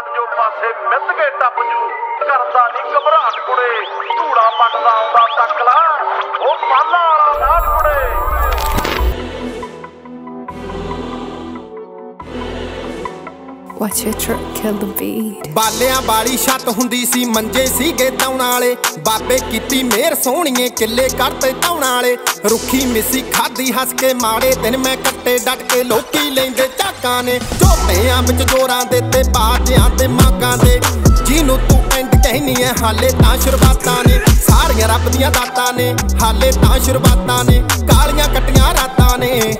ਕਾਂਡ ਜੋ ਪਾਸੇ ਮਿੱਧ ਕੇ ਟੱਪ ਜੂ। ਕਰਦਾ ਨਹੀਂ ਘਬਰਾਹਟ ਕੁੜੇ। ਧੂੜਾ ਪੱਟਦਾ ਆਉਂਦਾ ਤੱਕਲਾ ਉਹ ਪਾਲਾ ਵਾਲਾ ਨਾਟ ਕੁੜੇ Watch your truck kill the beat. ਬਾਲਿਆਂ ਵਾਲੀ ਛੱਤ ਹੁੰਦੀ ਸੀ, ਮੰਜੇ ਸੀਗੇ ਤਾਉਣ ਵਾਲੇ। ਬਾਬੇ ਕੀਤੀ ਮੇਰ ਸੋਹਣੀਏ, ਕਿੱਲੇ ਕਰਤੇ ਤਾਉਣ ਵਾਲੇ। ਰੁੱਖੀ ਮਿੱਸੀ ਖਾਦੀ ਹੱਸ ਕੇ ਮਾੜੇ ਦਿਨ ਮੈਂ ਕੱਟੇ, ਡਟ ਕੇ ਲੋਕੀ ਲੈਂਦੇ ਝਾਕਾਂ ਨੇ। ਝੋਟਿਆਂ ਵਿੱਚ ਜੋਰਾਂ ਦੇ ਤੇ ਬਾਜਿਆਂ ਤੇ ਮਾਗਾਂ ਦੇ। ਜਿਹਨੂੰ ਤੂੰ ਐਂਡ ਕਹਿਨੀ ਐ, ਹਾਲੇ ਤਾਂ ਸ਼ੁਰੂਆਤਾਂ ਨੇ। ਸਾਰੀਆਂ ਰੱਬ ਦੀਆਂ ਦਾਤਾਂ ਨੇ, ਹਾਲੇ ਤਾਂ ਸ਼ੁਰੂਆਤਾਂ ਨੇ। ਕਾਲੀਆਂ ਕੱਟੀਆਂ ਰਾਤਾਂ ਨੇ।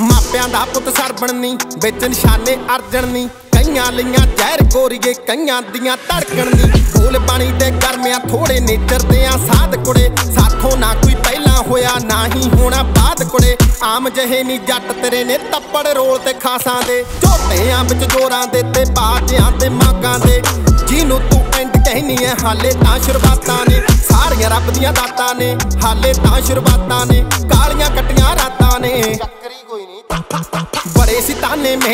ਮਾਪਿਆਂ ਦਾ ਪੁੱਤ ਸਰਬਣ ਨਹੀਂ ਵਿੱਚ ਨਿਸ਼ਾਨੇ ਅਰਜਣ ਨਹੀਂ ਕਈਆਂ ਲਈਆਂ ਜ਼ਹਿਰ ਗੋਰੀਏ, ਕਈਆਂ ਦੀਆਂ ਧੜਕਣ ਨਹੀਂ ਫੂਲ ਪਾਣੀ ਤੇ ਗਰਮਿਆਂ ਥੋੜੇ ਨੇਚਰ ਦੇ ਆ ਸਾਧ ਕੁੜੇ। ਸਾਥੋਂ ਨਾ ਕੋਈ ਪਹਿਲਾਂ ਹੋਇਆ, ਨਾ ਹੀ ਹੋਣਾ ਬਾਅਦ ਕੁੜੇ। ਆਮ ਜਹੇ ਨਹੀਂ ਜੱਟ ਤੇਰੇ ਨੇ ਤੱਪੜ ਰੋਲ ਤੇ ਖਾਸਾਂ ਦੇ। ਝੋਟਿਆਂ ਵਿੱਚ ਜੋਰਾਂ ਦੇ ਤੇ ਬਾਜਿਆਂ ਤੇ ਮਾਗਾਂ ਦੇ। ਜਿਹਨੂੰ ਤੂੰ ਐਂਡ ਕਹਿਨੀ ਐ, ਹਾਲੇ ਤਾਂ ਸ਼ੁਰੂਆਤਾਂ ਨੇ। ਸਾਰੀਆਂ ਰੱਬ ਦੀਆਂ ਦਾਤਾਂ ਨੇ, ਹਾਲੇ ਤਾਂ ਸ਼ੁਰੂਆਤਾਂ ਨੇ। ਕਾਲੀਆਂ ਕੱਟੀਆਂ ਰਾਤਾਂ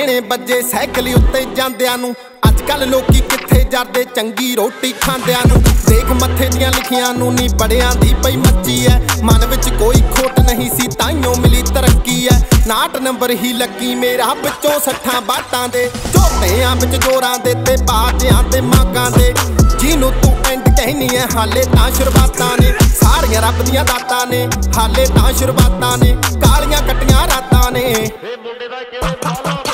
ਤਾਨੇ ਵੱਜੇ ਸਾਈਕਲ ਉੱਤੇ ਜਾਂਦਿਆਂ ਨੂੰ। ਅੱਜ ਕੱਲ ਲੋਕੀ ਕਿੱਥੇ ਜਰਦੇ ਚੰਗੀ ਰੋਟੀ ਖਾਂਦਿਆਂ ਨੂੰ। ਦੇਖ ਮੱਥੇ ਦੀਆਂ ਲਿਖੀਆਂ ਨੂੰ ਨਹੀਂ ਬੜਿਆਂ ਦੀ ਪਈ ਮੱਚੀ ਐ। ਮਨ ਵਿੱਚ ਕੋਈ ਖੋਟ ਨਹੀਂ ਸੀ ਤਾਈਓ ਮਿਲੀ ਤਰੱਕੀ ਐ। ਨਾਟ ਨੰਬਰ ਹੀ ਲੱਗੀ ਮੇਰਾ ਵਿੱਚੋਂ ਸੱਠਾਂ ਬਾਟਾਂ ਦੇ। ਝੋਟਿਆਂ ਵਿੱਚ ਜੋਰਾਂ ਦੇ ਤੇ ਬਾਜਿਆਂ ਤੇ ਮਾਗਾਂ ਦੇ। ਜਿਹਨੂੰ ਤੂੰ ਐਂਡ ਕਹਿਨੀ ਐ, ਹਾਲੇ ਤਾਂ ਸ਼ੁਰੂਆਤਾਂ ਨੇ। ਸਾਰੀਆਂ ਰੱਬ ਦੀਆਂ ਦਾਤਾਂ ਨੇ, ਹਾਲੇ ਤਾਂ ਸ਼ੁਰੂਆਤਾਂ ਨੇ। ਕਾਲੀਆਂ ਕੱਟੀਆਂ ਰਾਤਾਂ ਨੇ। ਇਹ ਮੁੰਡੇ ਦਾ ਕਿਹੜੇ ਬਾਲਾ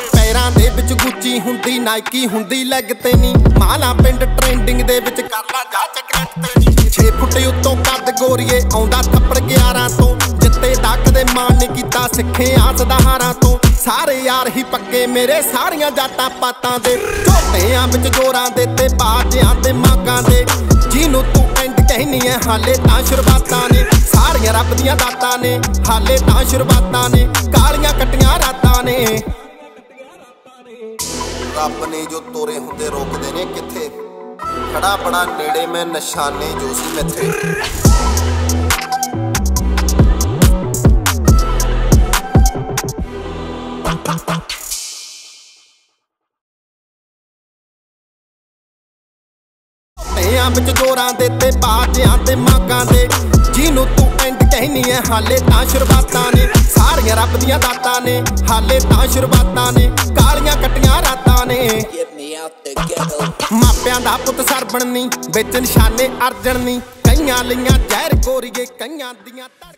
ਵਿੱਚ ਹੁੰਦੀ ਨਾਈਕੀ ਹੁੰਦੀ ਲੈਗ ਤੇ ਨਹੀਂ ਮਾਲਾ ਪਿੰਡ ਟ੍ਰੈਂਡਿੰਗ ਦੇ ਵਿੱਚ ਕਰ ਲਾ ਜਾ ਚੱਕਰਟ ਤੇ ਨਹੀਂ 6 ਫੁੱਟ ਉੱਤੋਂ ਕੱਦ ਗੋਰੀਏ, ਆਉਂਦਾ ਥੱਪੜ 11 ਤੋਂ। ਜਿੱਤੇ ਡੱਕ ਦੇ ਮਾਣ ਨੇ ਕੀਤਾ ਸਿੱਖੇ ਆਸ ਦਾ ਹਾਰਾਂ ਤੋਂ। ਸਾਰੇ ਯਾਰ ਹੀ ਪੱਕੇ, ਮੇਰੇ ਸਾਰੀਆਂ ਜਾਤਾਂ ਪਾਤਾਂ ਦੇ। ਝੋਟਿਆਂ ਵਿੱਚ ਜੋਰਾਂ ਦੇ ਤੇ ਬਾਜਿਆਂ ਤੇ ਮਾਗਾਂ ਦੇ। ਜਿਹਨੂੰ ਤੂੰ ਐਂਡ ਕਹਿਨੀ ਐ, ਹਾਲੇ ਤਾਂ ਸ਼ੁਰੂਆਤਾਂ ਨੇ। ਸਾਰੀਆਂ ਰੱਬ ਦੀਆਂ ਦਾਤਾਂ ਨੇ, ਹਾਲੇ ਤਾਂ ਸ਼ੁਰੂਆਤਾਂ ਨੇ। ਕਾਲੀਆਂ ਕੱਟੀਆਂ ਰਾਤਾਂ ਨੇ। ਰੱਬ ਨੇ ਜੋ ਤੋਰੇ ਹੁੰਦੇ ਰੋਕਦੇ ਨੇ, ਕਿੱਥੇ? ਖੜਾ ਬੜਾ ਨੇੜੇ, ਮੈਂ ਨਿਸ਼ਾਨੇ ਜੋ ਸੀ ਮੈਥੇ ਪਿਆਂ ਵਿੱਚ ਜੋਰਾਂ ਦੇ ਤੇ ਬਾਜਿਆਂ ਤੇ ਮਾਗਾਂ ਦੇ। ਜਿਹਨੂੰ ਤੂੰ ਐਂਡ ਕਹਿਨੀ ਐ, ਹਾਲੇ ਤਾਂ ਸ਼ੁਰੂਆਤਾਂ ਨੇ। ਸਾਰੀਆਂ ਰੱਬ ਦੀਆਂ ਦਾਤਾਂ ਨੇ, ਹਾਲੇ ਤਾਂ ਸ਼ੁਰੂਆਤਾਂ ਨੇ। ਕਾਲੀਆਂ ਕੱਟੀਆਂ ਰਾਤਾਂ ਨੇ। ਮਾਪਿਆਂ ਦਾ ਪੁੱਤ ਸਰਬਣ ਨਹੀਂ ਵਿੱਚ ਨਿਸ਼ਾਨੇ ਅਰਜਣ ਨਹੀਂ ਕਈਆਂ ਲਈਆਂ ਜ਼ਹਿਰ ਗੋਰੀਏ, ਕਈਆਂ ਦੀਆਂ ਧੜ